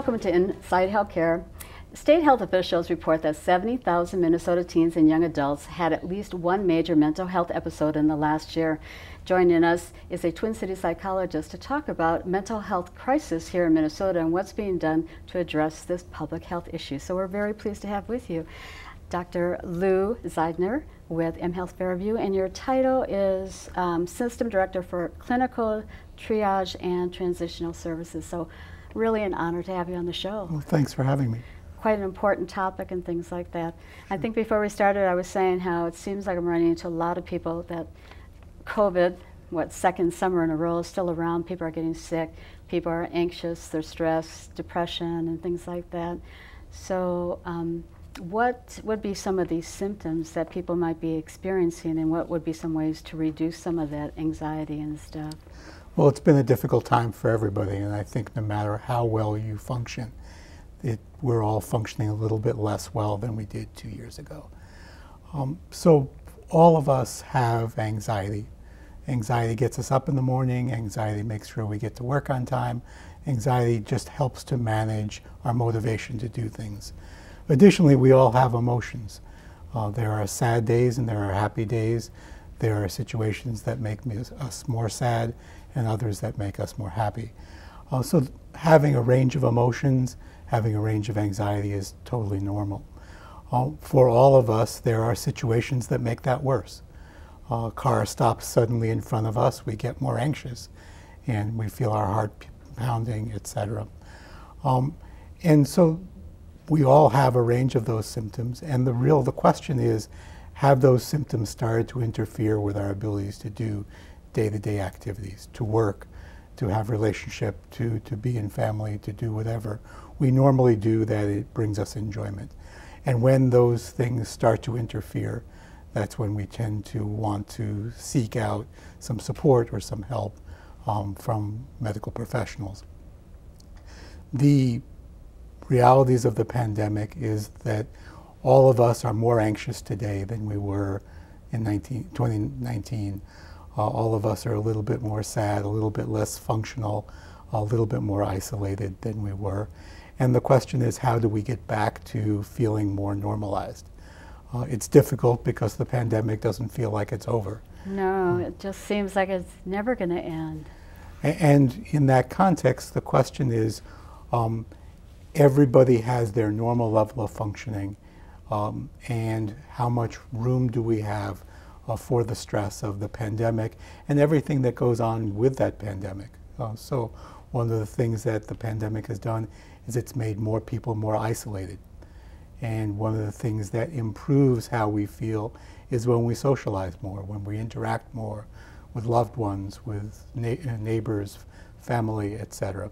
Welcome to Inside Healthcare. State health officials report that 70,000 Minnesota teens and young adults had at least one major mental health episode in the last year. Joining us is a Twin City psychologist to talk about mental health crisis here in Minnesota and what's being done to address this public health issue. So we're very pleased to have with you Dr. Lou Zeidner with mHealth Fairview, and your title is um, System Director for Clinical Triage and Transitional Services. So really an honor to have you on the show. Well, thanks for having me. Quite an important topic and things like that. Sure. I think before we started, I was saying how it seems like I'm running into a lot of people that COVID, what second summer in a row, is still around. People are getting sick. People are anxious. They're stressed, depression, and things like that. So, um, what would be some of these symptoms that people might be experiencing, and what would be some ways to reduce some of that anxiety and stuff? Well, it's been a difficult time for everybody, and I think no matter how well you function, it, we're all functioning a little bit less well than we did two years ago. Um, so, all of us have anxiety. Anxiety gets us up in the morning, anxiety makes sure we get to work on time, anxiety just helps to manage our motivation to do things. Additionally, we all have emotions. Uh, there are sad days and there are happy days. There are situations that make us more sad and others that make us more happy. Uh, so having a range of emotions, having a range of anxiety is totally normal. Uh, for all of us, there are situations that make that worse. Uh, a car stops suddenly in front of us, we get more anxious, and we feel our heart pounding, etc. Um, and so we all have a range of those symptoms, and the real the question is, have those symptoms started to interfere with our abilities to do day-to-day activities, to work, to have relationship, to, to be in family, to do whatever we normally do that it brings us enjoyment. And when those things start to interfere, that's when we tend to want to seek out some support or some help um, from medical professionals. The realities of the pandemic is that all of us are more anxious today than we were in 19, 2019. Uh, all of us are a little bit more sad, a little bit less functional, a little bit more isolated than we were. And the question is, how do we get back to feeling more normalized? Uh, it's difficult because the pandemic doesn't feel like it's over. No, it just seems like it's never going to end. And in that context, the question is, um, everybody has their normal level of functioning, um, and how much room do we have uh, for the stress of the pandemic and everything that goes on with that pandemic. Uh, so one of the things that the pandemic has done is it's made more people more isolated. And one of the things that improves how we feel is when we socialize more, when we interact more with loved ones, with na uh, neighbors, family, etc.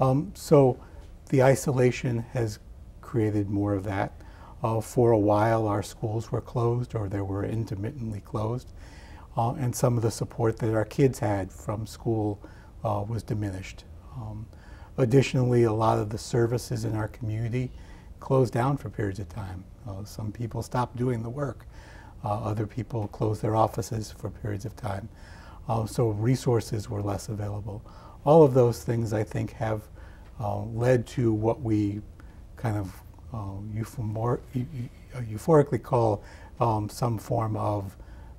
Um, so the isolation has created more of that. Uh, for a while, our schools were closed or they were intermittently closed, uh, and some of the support that our kids had from school uh, was diminished. Um, additionally, a lot of the services in our community closed down for periods of time. Uh, some people stopped doing the work. Uh, other people closed their offices for periods of time. Uh, so resources were less available. All of those things, I think, have led to what we kind of um, euphorically call um, some form of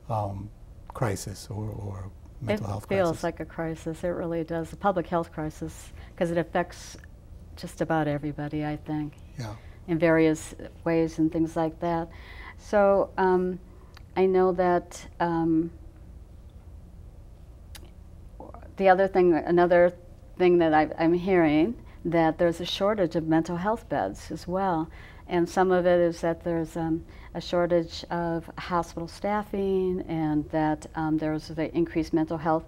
um, crisis or, or mental it health crisis. It feels like a crisis. It really does. A public health crisis because it affects just about everybody, I think. Yeah. In various ways and things like that. So um, I know that um, the other thing, another thing that I, I'm hearing that there's a shortage of mental health beds as well. And some of it is that there's um, a shortage of hospital staffing and that um, there's the increased mental health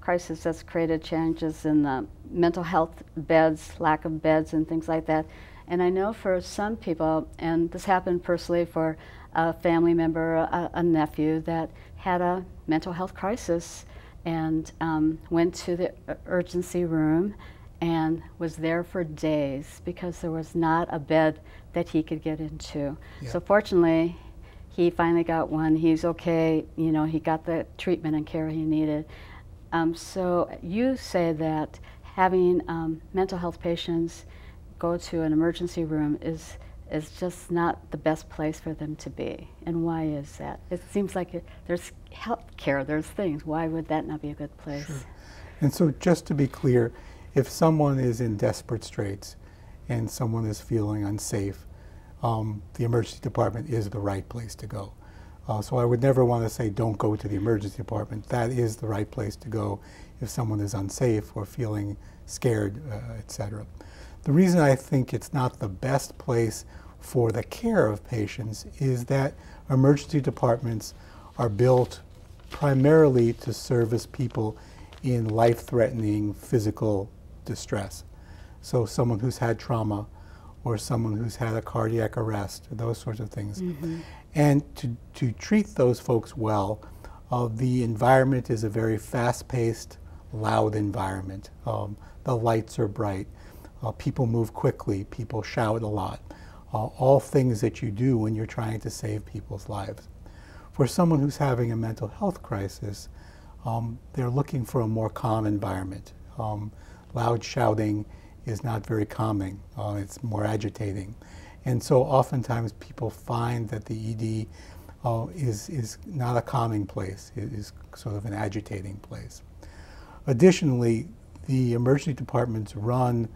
crisis that's created challenges in the mental health beds, lack of beds and things like that. And I know for some people, and this happened personally for a family member, a, a nephew that had a mental health crisis and um, went to the urgency room and was there for days because there was not a bed that he could get into. Yeah. So fortunately, he finally got one. He's okay. You know, he got the treatment and care he needed. Um, so you say that having um, mental health patients go to an emergency room is is just not the best place for them to be. And why is that? It seems like it, there's health care, there's things. Why would that not be a good place? Sure. And so, just to be clear, if someone is in desperate straits and someone is feeling unsafe, um, the emergency department is the right place to go. Uh, so I would never want to say don't go to the emergency department. That is the right place to go if someone is unsafe or feeling scared, uh, etc. The reason I think it's not the best place for the care of patients is that emergency departments are built primarily to service people in life-threatening physical distress. So someone who's had trauma or someone who's had a cardiac arrest, those sorts of things. Mm-hmm. And to, to treat those folks well, uh, the environment is a very fast-paced, loud environment. Um, the lights are bright. Uh, people move quickly. People shout a lot. Uh, all things that you do when you're trying to save people's lives. For someone who's having a mental health crisis, um, they're looking for a more calm environment. Um, loud shouting is not very calming. Uh, it's more agitating. And so oftentimes people find that the ED uh, is, is not a calming place, it is sort of an agitating place. Additionally, the emergency departments run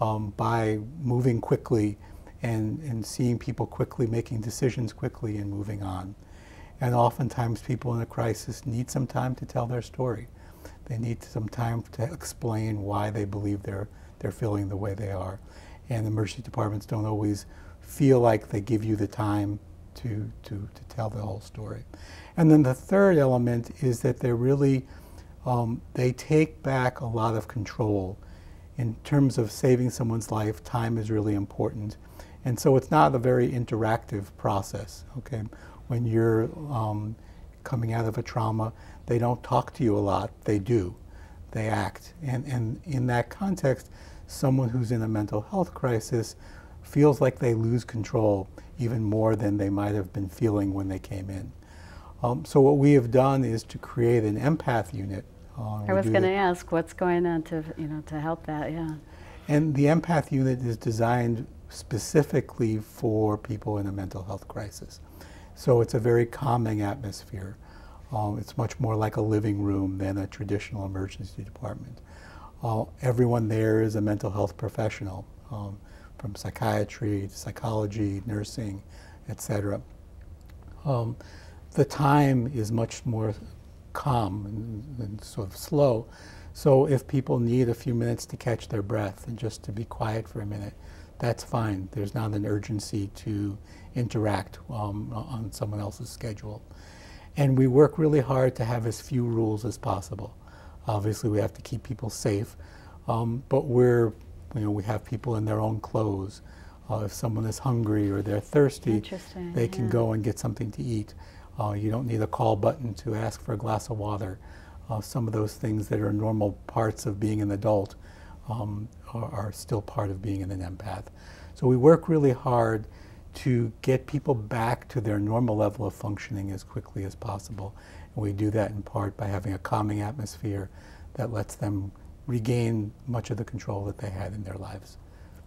um, by moving quickly and, and seeing people quickly, making decisions quickly and moving on. And oftentimes people in a crisis need some time to tell their story. They need some time to explain why they believe they're, they're feeling the way they are. And the emergency departments don't always feel like they give you the time to, to, to tell the whole story. And then the third element is that they're really um, they take back a lot of control. In terms of saving someone's life, time is really important. And so it's not a very interactive process, okay? When you're um, coming out of a trauma, they don't talk to you a lot, they do. They act. And, and in that context, someone who's in a mental health crisis feels like they lose control even more than they might have been feeling when they came in. Um, so what we have done is to create an empath unit uh, I was going to ask what's going on to you know to help that, yeah. And the empath unit is designed specifically for people in a mental health crisis. So it's a very calming atmosphere. Um, it's much more like a living room than a traditional emergency department. Uh, everyone there is a mental health professional, um, from psychiatry to psychology, nursing, etc. Um, the time is much more calm and, and, sort of slow. So if people need a few minutes to catch their breath and just to be quiet for a minute, that's fine. There's not an urgency to interact um, on someone else's schedule. And we work really hard to have as few rules as possible. Obviously, we have to keep people safe, um, but we're, you know, we have people in their own clothes. Uh, if someone is hungry or they're thirsty, they can yeah. go and get something to eat. Uh, you don't need a call button to ask for a glass of water. Uh, some of those things that are normal parts of being an adult um, are, are, still part of being in an empath. So we work really hard to get people back to their normal level of functioning as quickly as possible. And we do that in part by having a calming atmosphere that lets them regain much of the control that they had in their lives.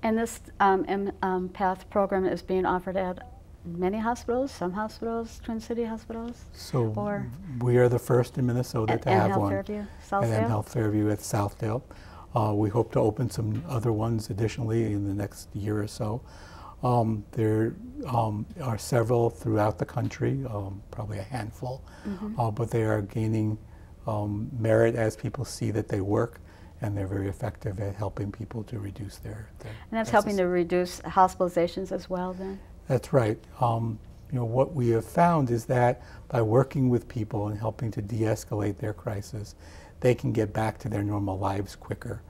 And this um, empath program is being offered at many hospitals, some hospitals, Twin City hospitals? So or we are the first in Minnesota to have Health one. Fairview, Southdale? And Health Fairview at Southdale. Uh, we hope to open some other ones additionally in the next year or so. Um, there um, are several throughout the country, um, probably a handful, mm-hmm. uh, but they are gaining um, merit as people see that they work and they're very effective at helping people to reduce their. their and that's helping to reduce hospitalizations as well, then? That's right. Um, you know, what we have found is that by working with people and helping to de-escalate their crisis, they can get back to their normal lives quicker.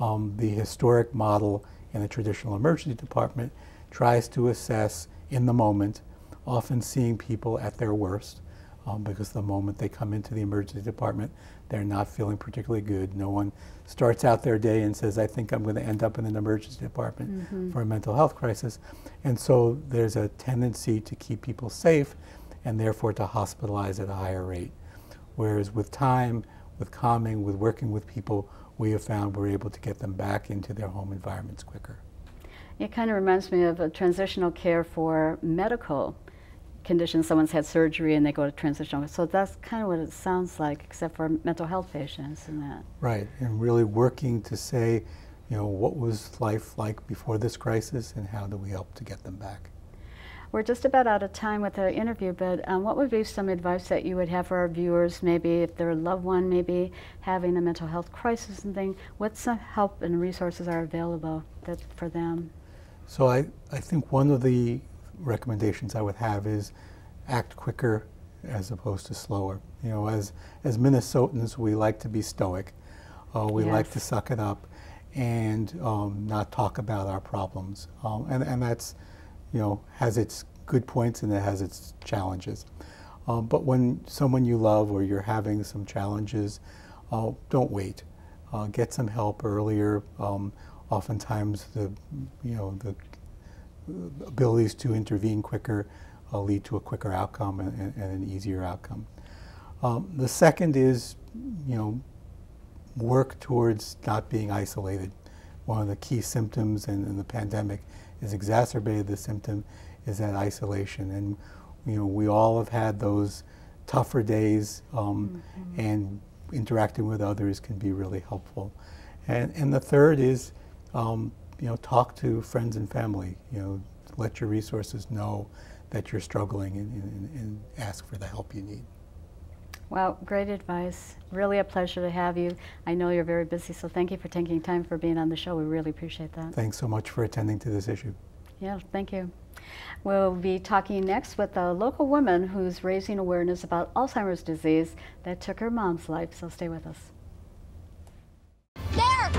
Um, the historic model in the traditional emergency department tries to assess in the moment, often seeing people at their worst, um, because the moment they come into the emergency department, they're not feeling particularly good. No one starts out their day and says, I think I'm going to end up in an emergency department mm-hmm. for a mental health crisis. And so there's a tendency to keep people safe and therefore to hospitalize at a higher rate. Whereas with time, with calming, with working with people, we have found we're able to get them back into their home environments quicker. It kind of reminds me of a transitional care for medical conditions. Someone's had surgery and they go to transitional. So that's kind of what it sounds like, except for mental health patients and that. Right, and really working to say, you know, what was life like before this crisis and how do we help to get them back? We're just about out of time with the interview, but um, what would be some advice that you would have for our viewers, maybe if their loved one maybe having a mental health crisis and thing, what some help and resources are available that, for them? So I, I think one of the recommendations I would have is act quicker as opposed to slower. You know, as, as Minnesotans, we like to be stoic. Uh, we yes. like to suck it up and um, not talk about our problems. Um, and, and that's, you know, has its good points and it has its challenges. Um, but when someone you love or you're having some challenges, uh, don't wait. Uh, get some help earlier. Um, oftentimes, the you know the abilities to intervene quicker uh, lead to a quicker outcome and, and, an easier outcome. Um, the second is, you know, work towards not being isolated. One of the key symptoms in, in the pandemic has exacerbated the symptom is that isolation. And you know, we all have had those tougher days, um, mm-hmm. and interacting with others can be really helpful. And, and the third is, um, you know, talk to friends and family. You know, let your resources know that you're struggling and, and, and ask for the help you need. Well, great advice. Really a pleasure to have you. I know you're very busy, so thank you for taking time for being on the show. We really appreciate that. Thanks so much for attending to this issue. Yeah, thank you. We'll be talking next with a local woman who's raising awareness about Alzheimer's disease that took her mom's life, so stay with us. There!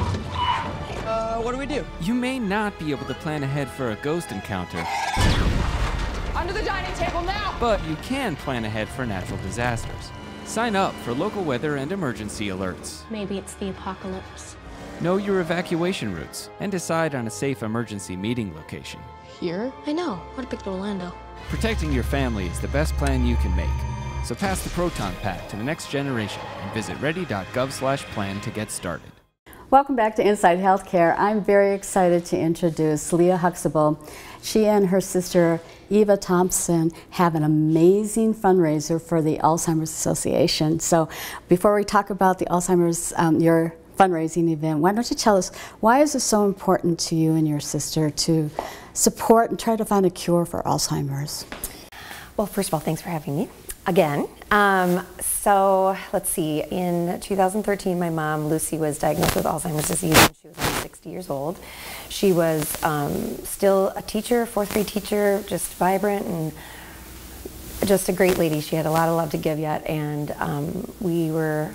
Uh, what do we do? You may not be able to plan ahead for a ghost encounter. Under the dining table now! But you can plan ahead for natural disasters. Sign up for local weather and emergency alerts. Maybe it's the apocalypse. Know your evacuation routes and decide on a safe emergency meeting location. Here? I know. I'd pick Orlando. Protecting your family is the best plan you can make. So pass the Proton Pack to the next generation and visit ready.gov/plan to get started. Welcome back to Inside Healthcare. I'm very excited to introduce Leah Huxtable. She and her sister Eva Thompson have an amazing fundraiser for the Alzheimer's Association. So before we talk about the Alzheimer's, um, your fundraising event, why don't you tell us why is it so important to you and your sister to support and try to find a cure for Alzheimer's? Well, first of all, thanks for having me again. Um, so let's see. In 2013, my mom Lucy was diagnosed with Alzheimer's disease when she was only 60 years old. She was um, still a teacher, fourth grade teacher, just vibrant and just a great lady. She had a lot of love to give yet, and um, we were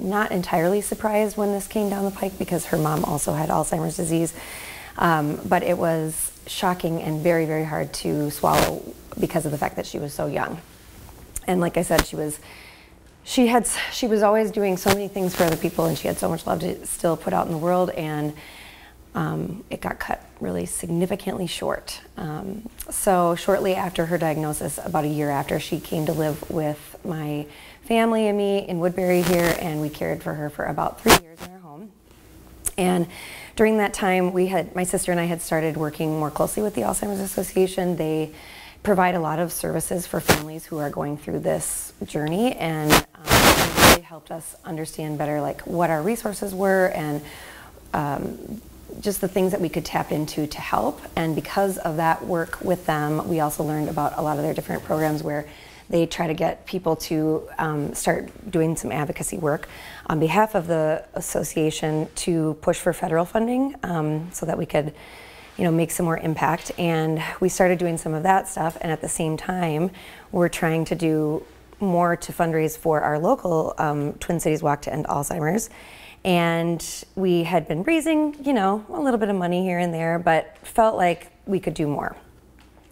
not entirely surprised when this came down the pike because her mom also had Alzheimer's disease. Um, but it was shocking and very, very hard to swallow because of the fact that she was so young and like I said, she was she had she was always doing so many things for other people, and she had so much love to still put out in the world, and um, it got cut really significantly short. Um, so shortly after her diagnosis, about a year after, she came to live with my family and me in Woodbury here, and we cared for her for about three years in our home. And during that time, we had my sister and I had started working more closely with the Alzheimer's Association. They provide a lot of services for families who are going through this journey and um, really helped us understand better like what our resources were and um, just the things that we could tap into to help. And because of that work with them we also learned about a lot of their different programs where they try to get people to um, start doing some advocacy work on behalf of the association to push for federal funding um, so that we could you know, make some more impact. And we started doing some of that stuff. And at the same time, we're trying to do more to fundraise for our local um, Twin Cities Walk to End Alzheimer's. And we had been raising, you know, a little bit of money here and there, but felt like we could do more.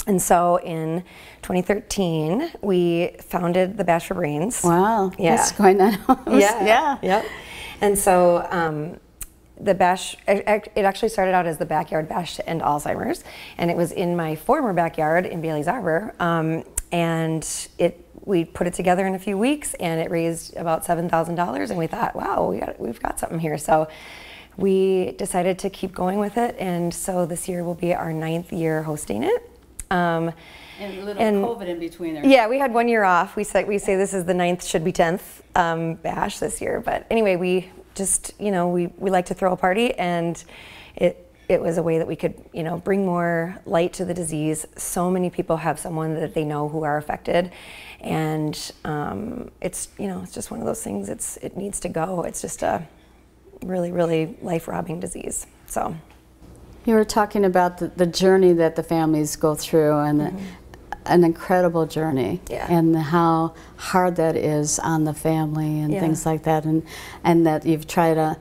And so in 2013, we founded the Bash for Brains. Wow, yeah. going on. yeah, yeah, yep. And so um, the bash it actually started out as the backyard bash to end alzheimer's and it was in my former backyard in bailey's arbor um, and it we put it together in a few weeks and it raised about $7000 and we thought wow we got, we've got something here so we decided to keep going with it, and so this year will be our ninth year hosting it. Um, And a little And- COVID in between there. yeah, we had one year off. We say we say this is the ninth, should be tenth um, bash this year. But anyway, we just you know we, we like to throw a party, and it it was a way that we could you know bring more light to the disease. So many people have someone that they know who are affected, and um, it's you know it's just one of those things. It's it needs to go. It's just a really really life robbing disease. So. You were talking about the, the journey that the families go through and the, an incredible journey. Yeah. and how hard that is on the family and Yeah. things like that and and that you've tried to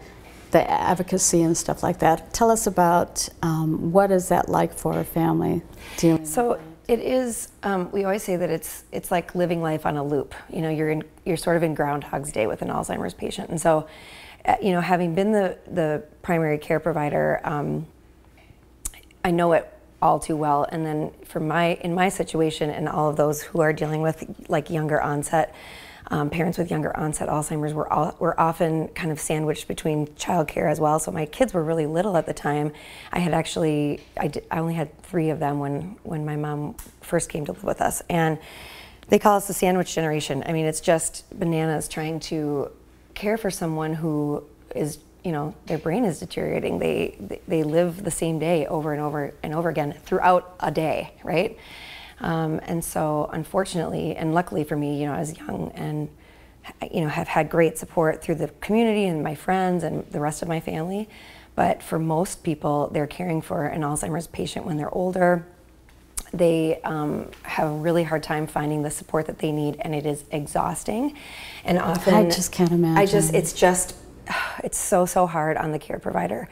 the advocacy and stuff like that. Tell us about um, what is that like for a family dealing So it is. Um, we always say that it's it's like living life on a loop. You know, you're in you're sort of in Groundhog's Day with an Alzheimer's patient, and so, uh, you know, having been the the primary care provider, um, I know it all too well. And then for my in my situation and all of those who are dealing with like younger onset. Um, parents with younger onset Alzheimer's were all, were often kind of sandwiched between childcare as well. So my kids were really little at the time. I had actually I, did, I only had three of them when when my mom first came to live with us, and they call us the sandwich generation. I mean, it's just bananas trying to care for someone who is you know their brain is deteriorating. They they- live the same day over and over and over again throughout a day, right? Um, and so, unfortunately, and luckily for me, you know, I was young and you know have had great support through the community and my friends and the rest of my family. But for most people, they're caring for an Alzheimer's patient when they're older. They um, have a really hard time finding the support that they need, and it is exhausting. And often, I just can't imagine I just, it's just, it's so so hard on the care provider.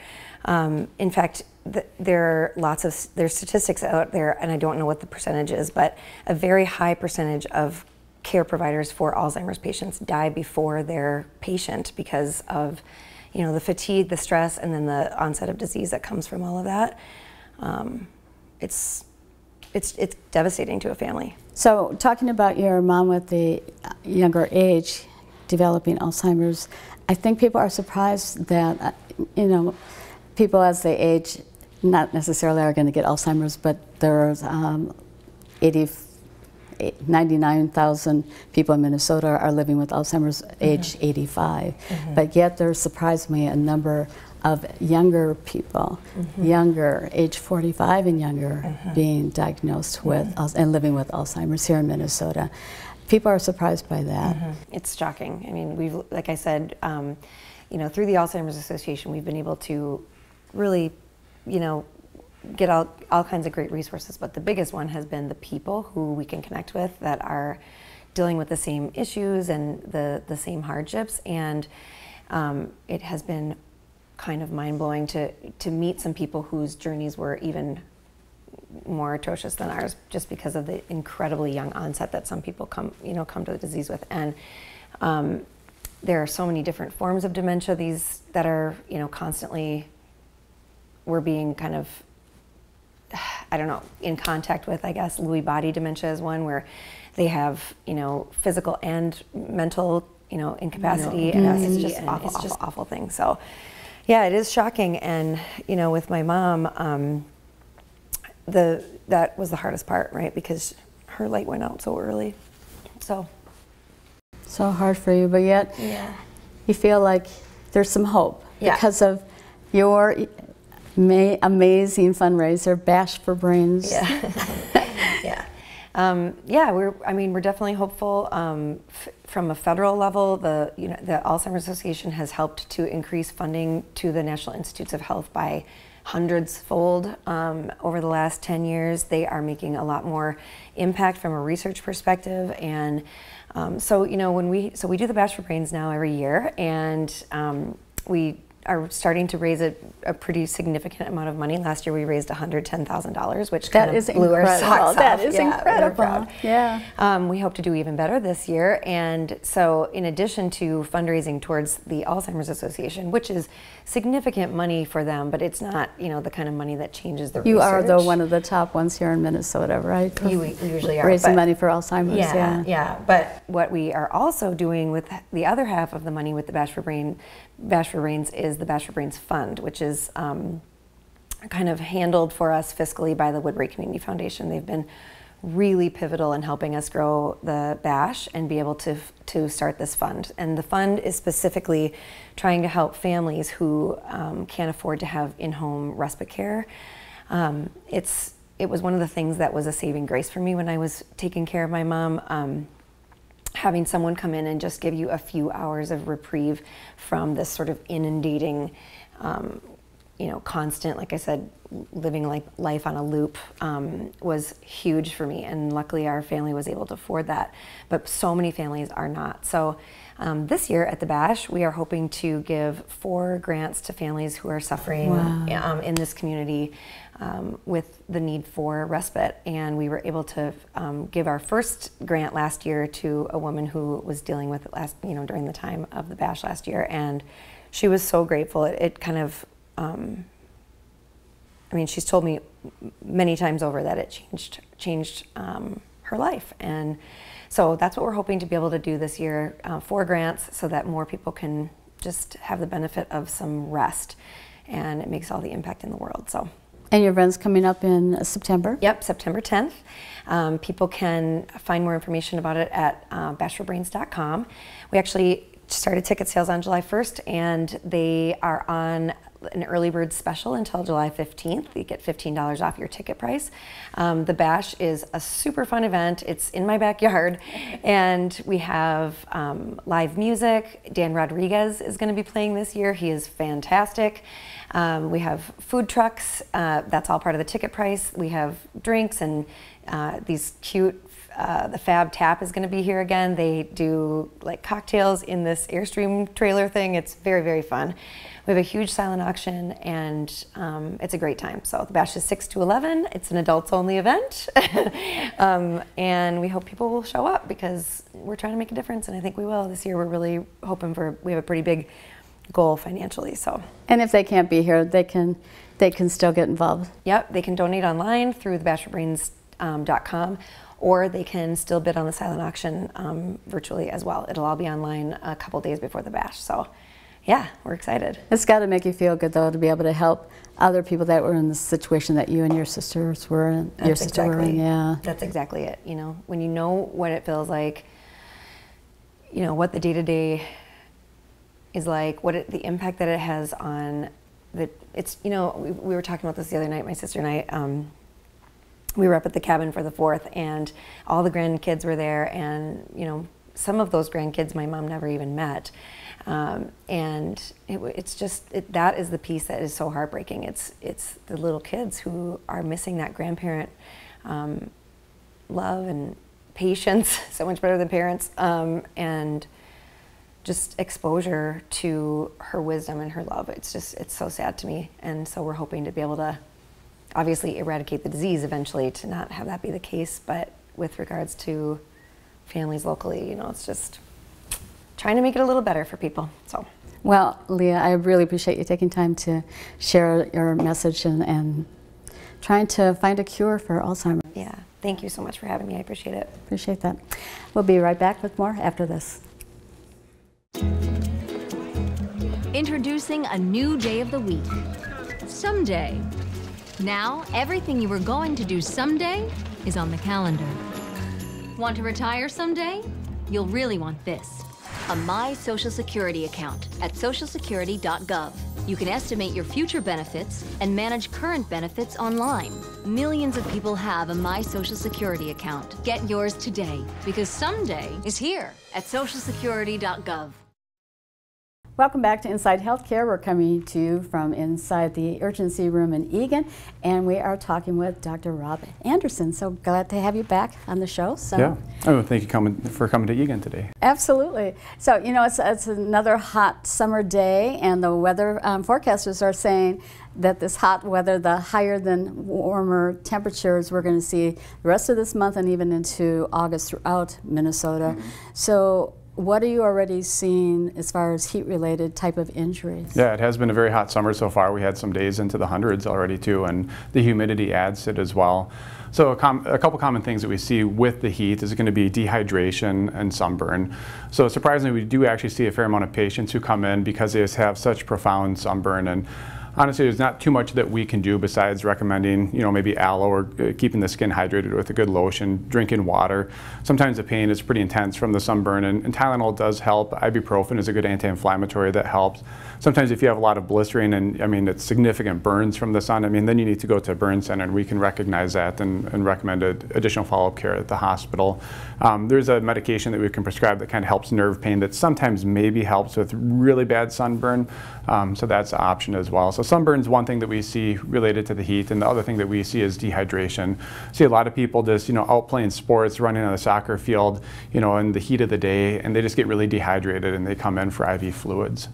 Um, in fact, th- there are lots of there's statistics out there, and I don't know what the percentage is, but a very high percentage of care providers for Alzheimer's patients die before their patient because of, you know, the fatigue, the stress, and then the onset of disease that comes from all of that. Um, it's it's it's devastating to a family. So, talking about your mom with the uh, younger age developing Alzheimer's, I think people are surprised that, uh, you know, people as they age not necessarily are going to get Alzheimer's, but there's um, 80, 99,000 people in Minnesota are living with Alzheimer's age mm-hmm. 85. Mm-hmm. But yet there's surprisingly a number of younger people, mm-hmm. younger, age 45 and younger, being diagnosed with Al- and living with Alzheimer's here in Minnesota. People are surprised by that. It's shocking. I mean, we've, like I said, um, you know, through the Alzheimer's Association, we've been able to really, you know, get all, all kinds of great resources. But the biggest one has been the people who we can connect with that are dealing with the same issues and the, the same hardships. And um, it has been kind of mind blowing to, to meet some people whose journeys were even more atrocious than ours just because of the incredibly young onset that some people come you know come to the disease with. And um, there are so many different forms of dementia these that are you know constantly we're being kind of I don't know in contact with I guess. Lewy body dementia is one where they have you know physical and mental you know incapacity. And it's just awful it's just awful thing. So yeah it is shocking. And you know with my mom um, the that was the hardest part, right? Because her light went out so early. So So hard for you, but yet yeah, you feel like there's some hope Yeah. because of your ma- amazing fundraiser, Bash for Brains. yeah, yeah, um, yeah. We're I mean we're definitely hopeful. Um, f- from a federal level, the you know the Alzheimer's Association has helped to increase funding to the National Institutes of Health by hundreds fold um, over the last 10 years. They are making a lot more impact from a research perspective. And um, so, you know, when we, so we do the Bash for Brains now every year, and um, we are starting to raise a, a pretty significant amount of money. Last year we raised $110,000, which That kind of is blew our incredible. socks That off. is Yeah, incredible. Yeah. Um, we hope to do even better this year. And so, in addition to fundraising towards the Alzheimer's Association, which is significant money for them, but it's not, you know, the kind of money that changes the You are, though, one of the top ones here in Minnesota, right? You- usually are, Raising money for Alzheimer's, Yeah, yeah. yeah. But what we are also doing with the other half of the money with the Bash for Brain Bash for Brains is the Bash for Brains Fund, which is um, kind of handled for us fiscally by the Woodbury Community Foundation. They've been really pivotal in helping us grow the bash and be able to to start this fund. And the fund is specifically trying to help families who um, can't afford to have in-home respite care. Um, it's it was one of the things that was a saving grace for me when I was taking care of my mom. Um, having someone come in and just give you a few hours of reprieve from this sort of inundating um, you know, constant, like I said, living like life on a loop um, was huge for me. And luckily, our family was able to afford that. But so many families are not. So um, this year at the Bash, we are hoping to give four grants to families who are suffering Wow. um, in this community um, with the need for respite. And we were able to um, give our first grant last year to a woman who was dealing with it last, you know, during the time of the Bash last year. And she was so grateful. It, it kind of um, I mean, she's told me many times over that it changed changed um, her life, and so that's what we're hoping to be able to do this year. Uh, four grants, so that more people can just have the benefit of some rest, and it makes all the impact in the world. So. And your event's coming up in September? Yep, September 10th. Um, people can find more information about it at uh, bashforbrains.com. We actually started ticket sales on July 1st, and they are on an early bird special until July 15th. You get $15 off your ticket price. Um, the Bash is a super fun event. It's in my backyard, and we have um, live music. Dan Rodriguez is going to be playing this year. He is fantastic. Um, we have food trucks. Uh, that's all part of the ticket price. We have drinks and uh, these cute. Uh, the Fab Tap is going to be here again. They do like cocktails in this Airstream trailer thing. It's very very fun. We have a huge silent auction and um, it's a great time. So the bash is 6 to 11. It's an adults only event. um, and we hope people will show up because we're trying to make a difference and I think we will. This year we're really hoping for, we have a pretty big goal financially. So And if they can't be here, they can they can still get involved. Yep, they can donate online through thebashforbrains.com or they can still bid on the silent auction um, virtually as well. It'll all be online a couple days before the bash. So, yeah, we're excited. It's got to make you feel good though to be able to help other people that were in the situation that you and your sisters were in. your That's sister were in, yeah. That's exactly it. You know, when you know what it feels like, you know, what the day to day is like, what it, the impact that it has on the, it's, you know, we, we were talking about this the other night, my sister and I, um, we were up at the cabin for the fourth and all the grandkids were there and, you know, some of those grandkids my mom never even met. Um, and it, it's just it, that is the piece that is so heartbreaking. It's it's the little kids who are missing that grandparent um, love and patience, so much better than parents, um, and just exposure to her wisdom and her love. It's just it's so sad to me, and so we're hoping to be able to obviously eradicate the disease eventually to not have that be the case. But with regards to families locally, you know, it's just trying to make it a little better for people. So. Well, Leah, I really appreciate you taking time to share your message and, and trying to find a cure for Alzheimer's. Yeah, thank you so much for having me. I appreciate it. Appreciate that. We'll be right back with more after this. Introducing a new day of the week. Someday. Now, everything you were going to do someday is on the calendar. Want to retire someday? You'll really want this a My Social Security account at socialsecurity.gov. You can estimate your future benefits and manage current benefits online. Millions of people have a My Social Security account. Get yours today because someday is here at socialsecurity.gov. Welcome back to Inside Healthcare. We're coming to you from inside the urgency room in Eagan, and we are talking with Dr. Rob Anderson. So glad to have you back on the show. So Yeah. Oh, thank you coming, for coming to Eagan today. Absolutely. So, you know, it's, it's another hot summer day, and the weather um, forecasters are saying that this hot weather, the higher than warmer temperatures, we're going to see the rest of this month and even into August throughout Minnesota. So, what are you already seeing as far as heat-related type of injuries? Yeah, it has been a very hot summer so far. We had some days into the hundreds already too, and the humidity adds it as well. So a, a couple common things that we see with the heat is going to be dehydration and sunburn. So surprisingly, we do actually see a fair amount of patients who come in because they have such profound sunburn and honestly, there's not too much that we can do besides recommending, you know, maybe aloe or uh, keeping the skin hydrated with a good lotion, drinking water. Sometimes the pain is pretty intense from the sunburn, and, and Tylenol does help. Ibuprofen is a good anti-inflammatory that helps. Sometimes if you have a lot of blistering and, I mean, it's significant burns from the sun, I mean, then you need to go to a burn center, and we can recognize that and, and recommend additional follow-up care at the hospital. Um, there's a medication that we can prescribe that kind of helps nerve pain that sometimes maybe helps with really bad sunburn, um, so that's an option as well. So sunburn is one thing that we see related to the heat, and the other thing that we see is dehydration. See a lot of people just you know out playing sports, running on the soccer field, you know, in the heat of the day, and they just get really dehydrated, and they come in for IV fluids.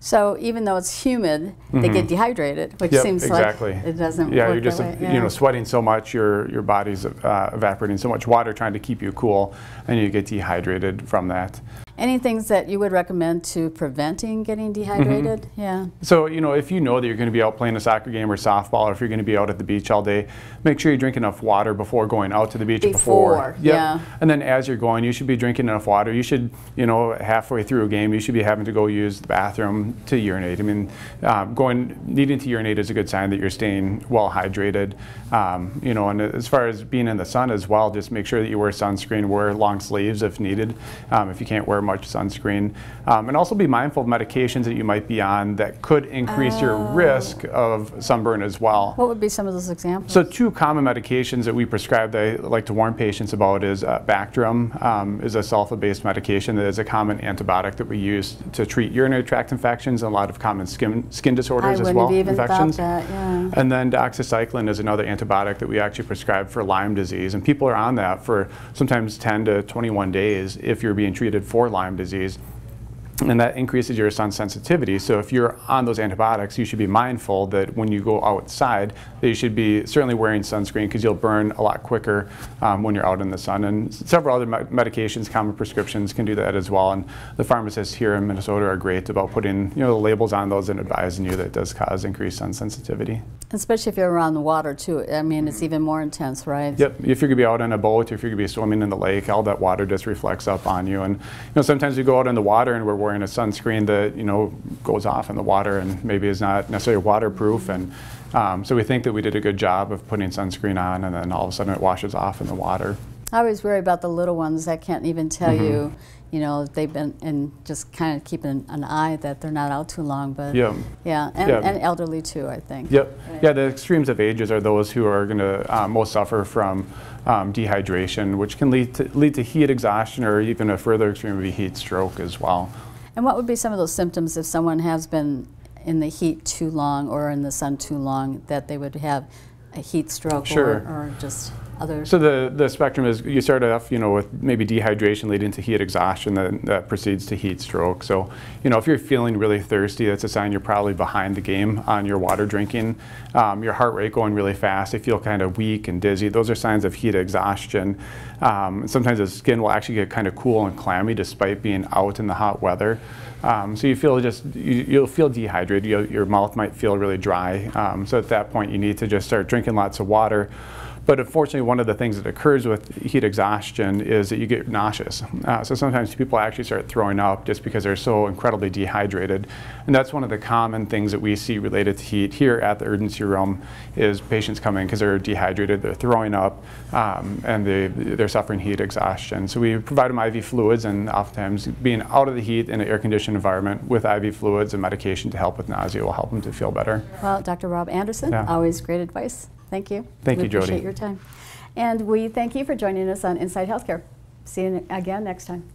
So even though it's humid, mm -hmm. they get mm-hmm. dehydrated, which yep, seems exactly. like it doesn't. Yeah, work you're just yeah. you know sweating so much, your your body's uh, evaporating so much water trying to keep you cool, and you get dehydrated from that. Any things that you would recommend to preventing getting dehydrated? Mm -hmm. Yeah. So, you know, if you know that you're going to be out playing a soccer game or softball, or if you're going to be out at the beach all day, make sure you drink enough water before going out to the beach before. before. Yep. Yeah. And then as you're going, you should be drinking enough water. You should, you know, halfway through a game, you should be having to go use the bathroom to urinate. I mean, uh, going needing to urinate is a good sign that you're staying well hydrated. Um, you know, and as far as being in the sun as well, just make sure that you wear sunscreen, wear long sleeves if needed. Um, if you can't wear much sunscreen. Um, and also be mindful of medications that you might be on that could increase oh. your risk of sunburn as well. What would be some of those examples? So two common medications that we prescribe that I like to warn patients about is uh, Bactrim um, is a sulfa-based medication that is a common antibiotic that we use to treat urinary tract infections and a lot of common skin, skin disorders I as well. Even infections. That, yeah. And then doxycycline is another antibiotic that we actually prescribe for Lyme disease. And people are on that for sometimes 10 to 21 days if you're being treated for Lyme disease and that increases your sun sensitivity. So if you're on those antibiotics, you should be mindful that when you go outside, that you should be certainly wearing sunscreen because you'll burn a lot quicker um, when you're out in the sun. And several other me medications, common prescriptions can do that as well. And the pharmacists here in Minnesota are great about putting you know the labels on those and advising you that it does cause increased sun sensitivity. Especially if you're around the water too. I mean, it's even more intense, right? Yep. If you're gonna be out on a boat, if you're gonna be swimming in the lake, all that water just reflects up on you. And you know sometimes we go out in the water and we're wearing a sunscreen that you know goes off in the water and maybe is not necessarily waterproof and um, so we think that we did a good job of putting sunscreen on and then all of a sudden it washes off in the water. I always worry about the little ones that can't even tell mm -hmm. you, you know, they've been and just kind of keeping an eye that they're not out too long. But yeah, yeah, and, yeah. and elderly too, I think. Yep. Right. Yeah, the extremes of ages are those who are going to uh, most suffer from um, dehydration, which can lead to lead to heat exhaustion or even a further extreme would be heat stroke as well. And what would be some of those symptoms if someone has been in the heat too long or in the sun too long that they would have a heat stroke sure. or, or just other? So the, the spectrum is you start off, you know, with maybe dehydration leading to heat exhaustion that, that proceeds to heat stroke. So, you know, if you're feeling really thirsty, that's a sign you're probably behind the game on your water drinking. Um, your heart rate going really fast, you feel kind of weak and dizzy. Those are signs of heat exhaustion. Um, sometimes the skin will actually get kind of cool and clammy despite being out in the hot weather. Um, so you feel just, you, will feel dehydrated. You'll, your mouth might feel really dry. Um, so at that point, you need to just start drinking lots of water. But unfortunately, one of the things that occurs with heat exhaustion is that you get nauseous. Uh, so sometimes people actually start throwing up just because they're so incredibly dehydrated. And that's one of the common things that we see related to heat here at the urgency room is patients come in because they're dehydrated, they're throwing up, um, and they, they're suffering heat exhaustion. So we provide them IV fluids and oftentimes being out of the heat in an air-conditioned environment with IV fluids and medication to help with nausea will help them to feel better. Well, Dr. Rob Anderson, yeah. always great advice. Thank you. Thank we you, Jody. appreciate your time. And we thank you for joining us on Inside Healthcare. See you again next time.